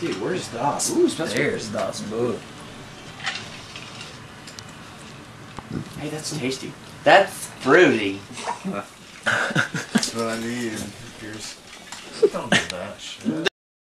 Dude, where's Das? Ooh, There's Das Boot. Hey, that's tasty. That's fruity. That's what I need. Don't do that shit.